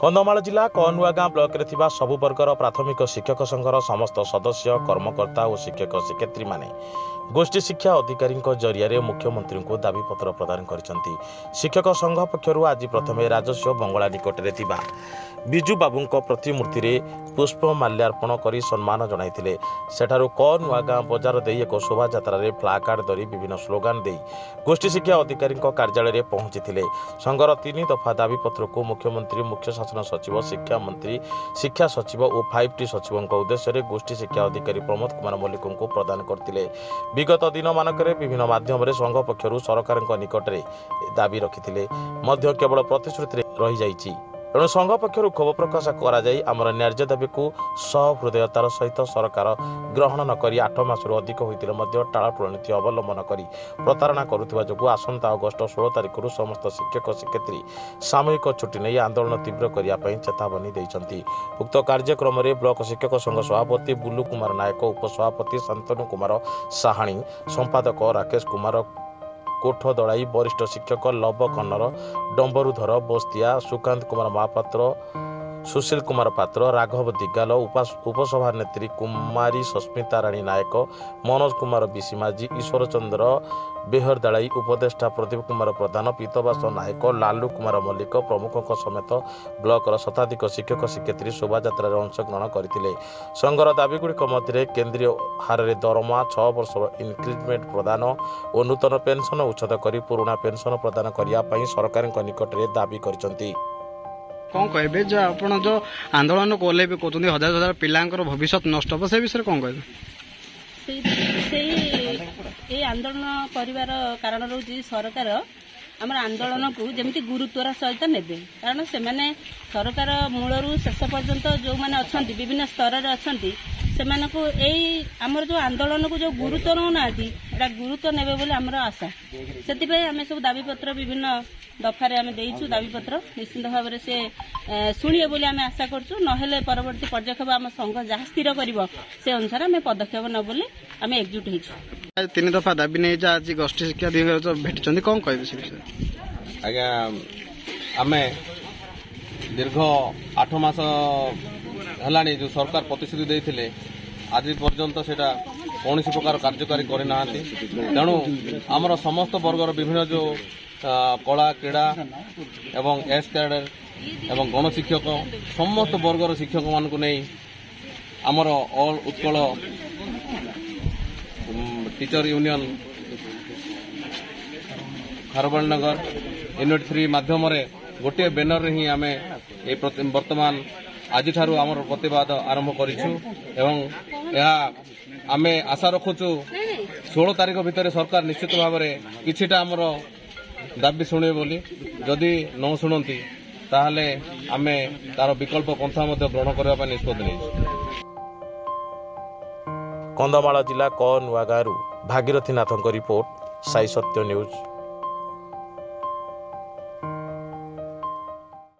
କନ୍ଧମାଳ ଜିଲ୍ଲା କନୁଆଗାଁ ବ୍ଲକରେ ଥିବା ସବୁ ବର୍ଗର ପ୍ରାଥମିକ ଶିକ୍ଷକ ସଂଘର ସମସ୍ତ ସଦସ୍ୟ କର୍ମକର୍ତ୍ତା ଓ ଶିକ୍ଷକ ଶିକ୍ଷୟିତ୍ରୀମାନେ ଗୋଷ୍ଠୀ ଶିକ୍ଷା ଅଧିକାରୀଙ୍କ ଜରିଆରେ ମୁଖ୍ୟମନ୍ତ୍ରୀଙ୍କୁ ଦାବିପତ୍ର ପ୍ରଦାନ କରିଛନ୍ତି। ଶିକ୍ଷକ ସଂଘ ପକ୍ଷରୁ ଆଜି ପ୍ରଥମେ ରାଜସ୍ୱ ବଙ୍ଗଳା ନିକଟରେ ଥିବା ବିଜୁ ବାବୁଙ୍କ ପ୍ରତିମୂର୍ତ୍ତିରେ ପୁଷ୍ପ ମାଲ୍ୟାର୍ପଣ କରି ସମ୍ମାନ ଜଣାଇଥିଲେ। ସେଠାରୁ କ ନୂଆଗାଁ ବଜାର ଦେଇ ଏକ ଶୋଭାଯାତ୍ରାରେ ପ୍ଲାକାର୍ଡ ଧରି ବିଭିନ୍ନ ସ୍ଲୋଗାନ ଦେଇ ଗୋଷ୍ଠୀ ଶିକ୍ଷା ଅଧିକାରୀଙ୍କ କାର୍ଯ୍ୟାଳୟରେ ପହଞ୍ଚିଥିଲେ। ସଂଘର ତିନି ଦଫା ଦାବିପତ୍ରକୁ ମୁଖ୍ୟମନ୍ତ୍ରୀ ମୁଖ୍ୟ ଶାସନ ସଚିବ ଶିକ୍ଷାମନ୍ତ୍ରୀ ଶିକ୍ଷା ସଚିବ ଓ ଫାଇଭ୍ ଟି ସଚିବଙ୍କ ଉଦ୍ଦେଶ୍ୟରେ ଗୋଷ୍ଠୀ ଶିକ୍ଷା ଅଧିକାରୀ ପ୍ରମୋଦ କୁମାର ମଲ୍ଲିକଙ୍କୁ ପ୍ରଦାନ କରିଥିଲେ। ବିଗତ ଦିନମାନଙ୍କରେ ବିଭିନ୍ନ ମାଧ୍ୟମରେ ସଂଘ ପକ୍ଷରୁ ସରକାରଙ୍କ ନିକଟରେ ଦାବି ରଖିଥିଲେ। ମଧ୍ୟ କେବଳ ପ୍ରତିଶ୍ରୁତିରେ ରହିଯାଇଛି। ତେଣୁ ସଂଘ ପକ୍ଷରୁ କ୍ଷୋଭ ପ୍ରକାଶ କରାଯାଇ ଆମର ନ୍ୟାର୍ଯ୍ୟ ଦାବିକୁ ସହୃଦୟତାର ସହିତ ସରକାର ଗ୍ରହଣ ନ କରି ଆଠ ମାସରୁ ଅଧିକ ହୋଇଥିଲେ ମଧ୍ୟ ଟାଳଟୁଳ ନୀତି ଅବଲମ୍ବନ କରି ପ୍ରତାରଣା କରୁଥିବା ଯୋଗୁଁ ଆସନ୍ତା ଅଗଷ୍ଟ ଷୋହଳ ତାରିଖରୁ ସମସ୍ତ ଶିକ୍ଷକ ଶିକ୍ଷୟିତ୍ରୀ ସାମୂହିକ ଛୁଟି ନେଇ ଆନ୍ଦୋଳନ ତୀବ୍ର କରିବା ପାଇଁ ଚେତାବନୀ ଦେଇଛନ୍ତି। ଉକ୍ତ କାର୍ଯ୍ୟକ୍ରମରେ ବ୍ଲକ ଶିକ୍ଷକ ସଂଘ ସଭାପତି ବୁଲୁ କୁମାର ନାୟକ ଉପସଭାପତି ଶାନ୍ତନୁ କୁମାର ସାହାଣୀ ସମ୍ପାଦକ ରାକେଶ କୁମାର କୋଠ ଦଳାଇ ବରିଷ୍ଠ ଶିକ୍ଷକ ଲବ କନ୍ନର ଡମ୍ବରୁଧର ବସ୍ତିଆ ସୁକାନ୍ତ କୁମାର ମହାପାତ୍ର ସୁଶୀଲ କୁମାର ପାତ୍ର ରାଘବ ଦିଗାଲ ଉପାସ- ଉପସଭାନେତ୍ରୀ କୁମାରୀ ସସ୍ମିତା ରାଣୀ ନାୟକ ମନୋଜ କୁମାର ବିଶିମାଝୀ ଈଶ୍ୱର ଚନ୍ଦ୍ର ବେହରଦାଳାଇ ଉପଦେଷ୍ଟା ପ୍ରଦୀପ କୁମାର ପ୍ରଧାନ ପୀତବାସ ନାୟକ ଲାଲୁ କୁମାର ମଲ୍ଲିକ ପ୍ରମୁଖଙ୍କ ସମେତ ବ୍ଲକର ଶତାଧିକ ଶିକ୍ଷକ ଶିକ୍ଷୟିତ୍ରୀ ଶୋଭାଯାତ୍ରାରେ ଅଂଶଗ୍ରହଣ କରିଥିଲେ। ସଂଘର ଦାବିଗୁଡ଼ିକ ମଧ୍ୟରେ କେନ୍ଦ୍ରୀୟ ହାରରେ ଦରମା ଛଅ ବର୍ଷର ଇନକ୍ରିଜମେଣ୍ଟ ପ୍ରଦାନ ଓ ନୂତନ ପେନ୍ସନ୍ ଉଚ୍ଛେଦ କରି ପୁରୁଣା ପେନ୍ସନ୍ ପ୍ରଦାନ କରିବା ପାଇଁ ସରକାରଙ୍କ ନିକଟରେ ଦାବି କରିଛନ୍ତି। କ'ଣ କହିବେ ଯେ ଆପଣ ଯୋଉ ଆନ୍ଦୋଳନ କଲେ ବି କହୁଛନ୍ତି ହଜାର ହଜାର ପିଲାଙ୍କର ଭବିଷ୍ୟତ ନଷ୍ଟ ହେବ ସେ ବିଷୟରେ କ'ଣ କହିବେ? ସେଇ ଏଇ ଆନ୍ଦୋଳନ କରିବାର କାରଣ ରହୁଛି ସରକାର ଆମର ଆନ୍ଦୋଳନକୁ ଯେମିତି ଗୁରୁତ୍ୱର ସହିତ ନେବେ। କାରଣ ସେମାନେ ସରକାର ମୂଳରୁ ଶେଷ ପର୍ଯ୍ୟନ୍ତ ଯେଉଁମାନେ ଅଛନ୍ତି ବିଭିନ୍ନ ସ୍ତରରେ ଅଛନ୍ତି ସେମାନଙ୍କୁ ଏଇ ଆମର ଯେଉଁ ଆନ୍ଦୋଳନକୁ ଯେଉଁ ଗୁରୁତ୍ୱ ନେଉନାହାନ୍ତି ଏଇଟା ଗୁରୁତ୍ୱ ନେବେ ବୋଲି ଆମର ଆଶା। ସେଥିପାଇଁ ଆମେ ସବୁ ଦାବିପତ୍ର ବିଭିନ୍ନ ଦଫାରେ ଆମେ ଦେଇଛୁ ଦାବିପତ୍ର ନିଶ୍ଚିନ୍ତ ଭାବରେ ସେ ଏ, ଶୁଣିବେ ବୋଲି ଆମେ ଆଶା କରୁଛୁ। ନହେଲେ ପରବର୍ତ୍ତୀ ପଦକ୍ଷେପ ଆମ ସଂଘ ଯାହା ସ୍ଥିର କରିବ ସେ ଅନୁସାରେ ଆମେ ପଦକ୍ଷେପ ନେବୁ ବୋଲି ଆମେ ଏକଜୁଟ ହେଇଛୁ। ଆଜି ତିନି ଦଫା ଦାବି ନେଇ ଯେ ଆଜି ଗୋଷ୍ଠୀ ଶିକ୍ଷା ଅଧିକାରୀ ଯୋଉ ଭେଟିଛନ୍ତି କ'ଣ କହିବେ ସେ ବିଷୟରେ? ଆଜ୍ଞା ଆମେ ଦୀର୍ଘ ଆଠ ମାସ ହେଲାଣି ଯେଉଁ ସରକାର ପ୍ରତିଶ୍ରୁତି ଦେଇଥିଲେ ଆଜି ପର୍ଯ୍ୟନ୍ତ ସେଇଟା କୌଣସି ପ୍ରକାର କାର୍ଯ୍ୟକାରୀ କରିନାହାନ୍ତି। ତେଣୁ ଆମର ସମସ୍ତ ବର୍ଗର ବିଭିନ୍ନ ଯେଉଁ ଆ, କଳା କ୍ରୀଡ଼ା ଏବଂ ଏସ୍ କ୍ୟାଡର ଏବଂ ଗଣଶିକ୍ଷକ ସମସ୍ତ ବର୍ଗର ଶିକ୍ଷକମାନଙ୍କୁ ନେଇ ଆମର all Utkal um, teacher union Kharavelnagar unit three ମାଧ୍ୟମରେ ଗୋଟିଏ ବ୍ୟାନରରେ ହିଁ ଆମେ ଏ ପ୍ରତି- ବର୍ତ୍ତମାନ ଆଜିଠାରୁ ଆମର ପ୍ରତିବାଦ ଆରମ୍ଭ କରିଛୁ ଏବଂ ଏହା ଆମେ ଆଶା ରଖୁଛୁ ଷୋହଳ ତାରିଖ ଭିତରେ ସରକାର ନିଶ୍ଚିତ ଭାବରେ କିଛିଟା ଆମର ଦାବି ଶୁଣିବେ ବୋଲି। ଯଦି ନ ଶୁଣନ୍ତି ତାହେଲେ ଆମେ ତାର ବିକଳ୍ପ ପନ୍ଥା ମଧ୍ୟ ଗ୍ରହଣ କରିବା ପାଇଁ ନିଷ୍ପତ୍ତି ନେଇଛୁ। କନ୍ଧମାଳ ଜିଲ୍ଲା କ ନୂଆଗାଁରୁ ଭାଗୀରଥୀ ନାଥଙ୍କ ରିପୋର୍ଟ ସାଇ ସତ୍ୟ ନ୍ୟୁଜ୍।